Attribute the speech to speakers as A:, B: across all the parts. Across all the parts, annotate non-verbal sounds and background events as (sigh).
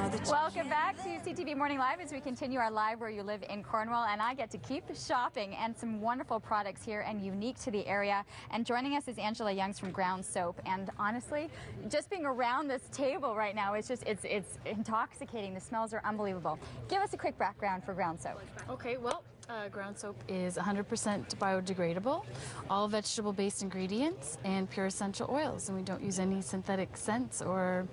A: Welcome back to CTV Morning Live as we continue our live where you live in Cornwall and I get to keep shopping and some wonderful products here and unique to the area. And joining us is Angela Youngs from Ground Soap. And honestly, just being around this table right now, it's just, it's, it's intoxicating. The smells are unbelievable. Give us a quick background for Ground Soap.
B: Okay, well, uh, ground soap is 100% biodegradable, all vegetable based ingredients, and pure essential oils. And we don't use any synthetic scents or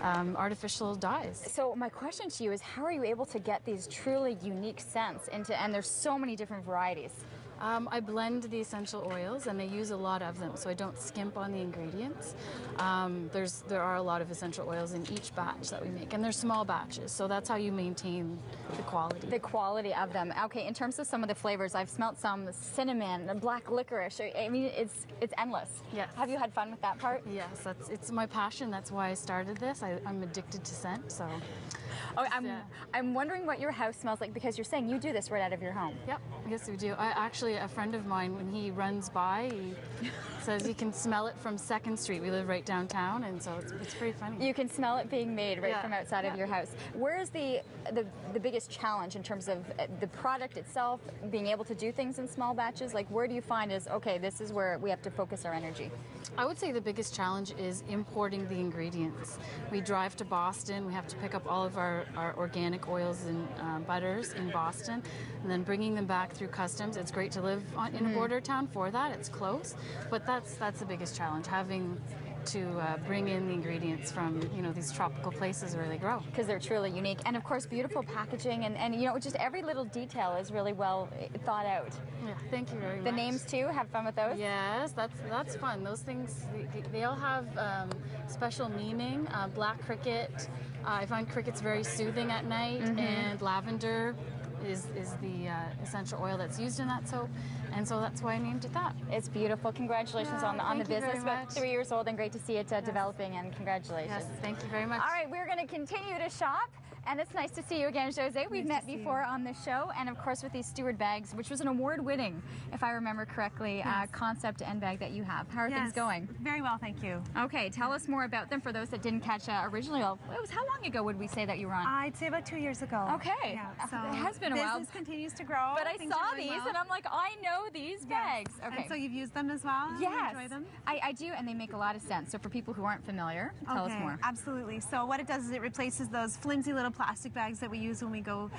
B: um, artificial dyes.
A: So, my question to you is how are you able to get these truly unique scents into, and there's so many different varieties?
B: Um, I blend the essential oils and I use a lot of them, so I don't skimp on the ingredients. Um, there's there are a lot of essential oils in each batch that we make, and they're small batches, so that's how you maintain the quality.
A: The quality of them. Okay, in terms of some of the flavors, I've smelt some cinnamon, black licorice. I mean, it's it's endless.
B: Yes.
A: Have you had fun with that part?
B: Yes, that's it's my passion. That's why I started this. I, I'm addicted to scent, so.
A: Oh, I'm,
B: Yeah.
A: I'm wondering what your house smells like because you're saying you do this right out of your home.
B: Yep, yes we do. I actually, a friend of mine, when he runs by, he says he can smell it from Second Street. We live right downtown, and so it's, it's pretty funny.
A: You can smell it being made right
B: Yeah,
A: from outside of your house. Where is the, the the biggest challenge in terms of uh, the product itself, being able to do things in small batches? Like, where do you find is okay? This is where we have to focus our energy.
B: I would say the biggest challenge is importing the ingredients. We drive to Boston, we have to pick up all of our, our organic oils and uh, butters in Boston, and then bringing them back through customs. It's great to live on, in a border town for that, it's close, but that's, that's the biggest challenge, having to uh, bring in the ingredients from you know these tropical places where they grow.
A: because they're truly unique and of course beautiful packaging and, and you know just every little detail is really well eh, thought out
B: Yeah, thank you very much.
A: the names too have fun with those
B: Yes, that's that's fun. Those things they, they all have um, special meaning. Uh, black cricket, uh, I find cricket's very soothing at night,
A: Mm-hmm.
B: and lavender is is the uh, essential oil that's used in that soap, and so that's why I named it that.
A: it's beautiful. Congratulations
B: Yeah,
A: on the on the
B: thank you very
A: business. About three years old and great to see it uh, developing and congratulations.
B: Yes, thank you very much.
A: all right we're going to continue to shop and it's nice to see you again jose we've met before on the show and of course with these steward bags which was an award winning if i remember correctly uh, concept end bag that you have how are things going
C: Very well, thank you.
A: okay tell us more about them for those that didn't catch uh, originally it was how long ago would we say that you were on
C: I'd say about two years ago.
A: Okay.
C: Yeah,
A: Uh,
C: so
A: it has been a while.
C: Business continues to grow.
A: But I saw these
C: well.
A: and I'm like, I know these
C: Yes.
A: bags. Okay.
C: And so you've used them as well? You
A: yes,
C: enjoy them?
A: I, I do, and they make a lot of sense. So for people who aren't familiar, tell us more.
C: Absolutely. So what it does is it replaces those flimsy little plastic bags that we use when we go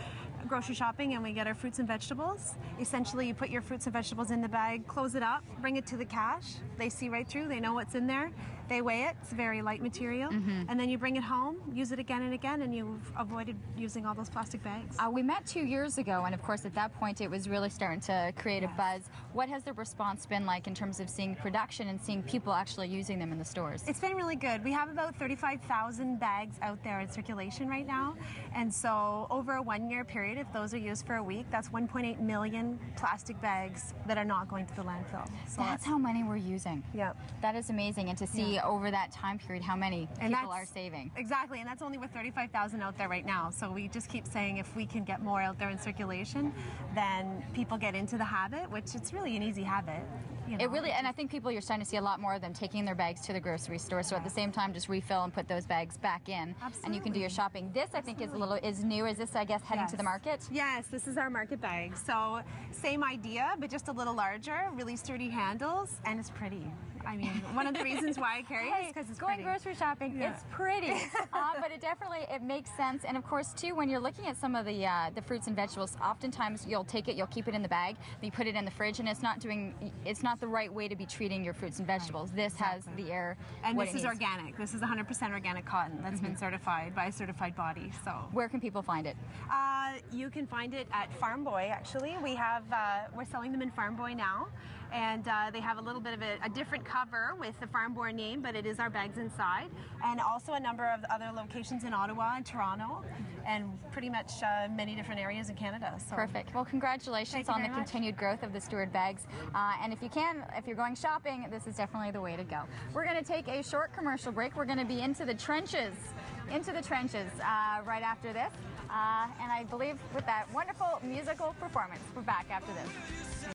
C: grocery shopping and we get our fruits and vegetables. Essentially, you put your fruits and vegetables in the bag, close it up, bring it to the cash. They see right through. They know what's in there. They weigh it. It's very light material.
A: Mm-hmm.
C: And then you bring it home, use it again and again, and you've avoided using all those plastic bags.
A: Uh, we met two years ago, and of course, at that point, it was really starting to create a buzz. What has the response been like in terms of seeing production and seeing people actually using them in the stores?
C: It's been really good. We have about 35,000 bags out there in circulation right now. And so, over a one year period, if those are used for a week, that's 1.8 million plastic bags that are not going to the landfill. So
A: That's how many we're using.
C: Yep.
A: That is amazing, and to see over that time period how many
C: And
A: people are saving.
C: Exactly, and that's only with 35,000 out there right now. So we just keep saying if we can get more out there in circulation, then people get into the habit, which it's really an easy habit. You know?
A: It really, and I think people, you're starting to see a lot more of them taking their bags to the grocery store. So at the same time, just refill and put those bags back in, and you can do your shopping. This, I think, is a little is new. Is this, I guess, heading to the market?
C: Yes, this is our market bag. So same idea, but just a little larger, really sturdy handles, and it's pretty. I mean, one of the reasons why I (laughs) carry it is because it's
A: going
C: pretty.
A: grocery shopping,
C: Yeah.
A: it's pretty, (laughs) uh, but it definitely it makes sense. And of course, too, when you're looking at some of the uh, the fruits and vegetables, oftentimes you'll take it, you'll keep it in the bag, you put it in the fridge, and it's not doing, it's not the right way to be treating your fruits and vegetables. This has the air.
C: and this is
A: needs.
C: organic. This is 100% organic cotton that's been certified by a certified body. So
A: Where can people find it?
C: uh, you can find it at Farm Boy. Actually, we have uh, we're selling them in Farm Boy now, and uh, they have a little bit of a, a different cover with the Farm Boy name, but it is our bags inside, and also a number of other locations in Ottawa and Toronto, and pretty much uh, many different areas in Canada. So
A: Perfect. Well, congratulations on the
C: much.
A: continued growth of the Steward bags. Uh, and if you can, if you're going shopping, this is definitely the way to go. We're going to take a short commercial break. We're going to be into the trenches, into the trenches uh, right after this. Uh, and I believe with that wonderful musical performance, we're back after this.